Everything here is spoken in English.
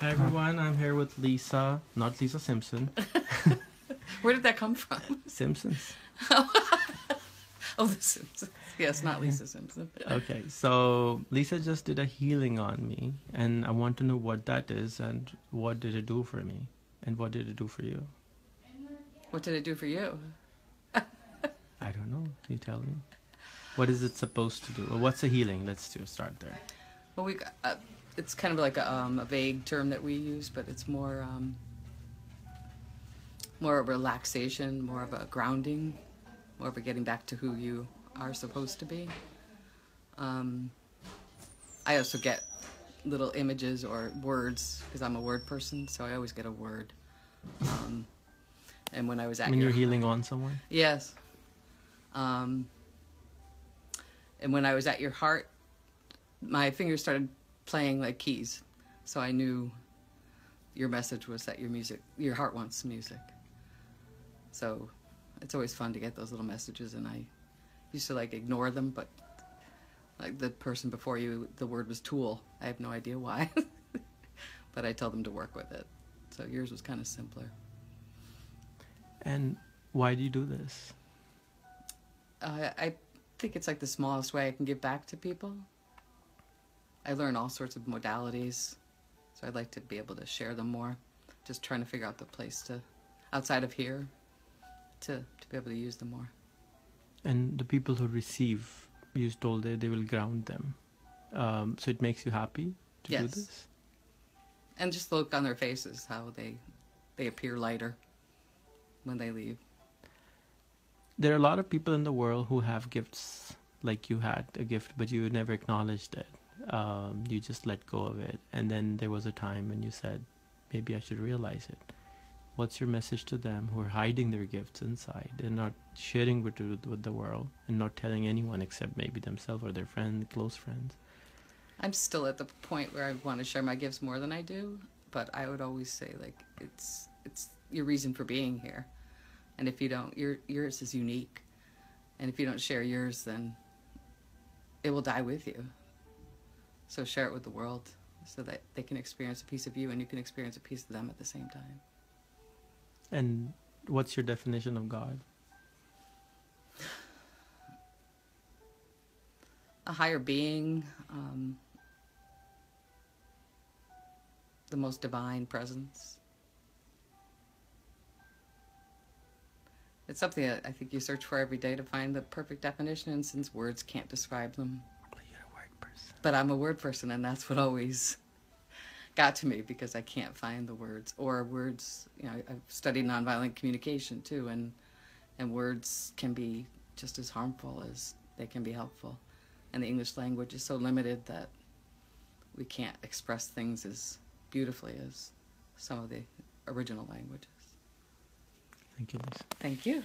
Hi everyone, I'm here with Lisa, not Lisa Simpson. Where did that come from? Simpsons. Oh, The Simpsons. Yes, not Lisa Simpson. Okay, so Lisa just did a healing on me, and I want to know what that is and what did it do for me, and what did it do for you? What did it do for you? I don't know. You tell me. What is it supposed to do? Or what's a healing? Let's do start there. Well, we uh, it's kind of like a, um, a vague term that we use, but it's more um, more a relaxation, more of a grounding, more of a getting back to who you are supposed to be. Um, I also get little images or words because I'm a word person, so I always get a word. Um, and when I was at When your you're healing on someone? Yes. Um, and when I was at your heart, my fingers started playing like keys. So I knew your message was that your music, your heart wants music. So it's always fun to get those little messages, and I used to like ignore them, but like the person before you, the word was tool. I have no idea why, but I tell them to work with it. So yours was kind of simpler. And why do you do this? Uh, I think it's like the smallest way I can give back to people. I learn all sorts of modalities, so I'd like to be able to share them more. Just trying to figure out the place to, outside of here, to, to be able to use them more. And the people who receive, you told they, they will ground them. Um, so it makes you happy to do Yes. this? And just look on their faces, how they, they appear lighter when they leave. There are a lot of people in the world who have gifts like you had a gift, but you never acknowledged it. Um, you just let go of it. And then there was a time when you said, maybe I should realize it. What's your message to them who are hiding their gifts inside and not sharing with, with the world and not telling anyone except maybe themselves or their friend, close friends? I'm still at the point where I want to share my gifts more than I do, but I would always say like it's it's your reason for being here, and if you don't, your yours is unique, and if you don't share yours, then it will die with you. So share it with the world so that they can experience a piece of you and you can experience a piece of them at the same time. And what's your definition of God? A higher being, um, the most divine presence. It's something that I think you search for every day to find the perfect definition, and since words can't describe them, You're a word person. But I'm a word person, and that's what always got to me because I can't find the words or words. You know, I've studied nonviolent communication too, and and words can be just as harmful as they can be helpful. And the English language is so limited that we can't express things as beautifully as some of the original languages. Thank you. Thank you.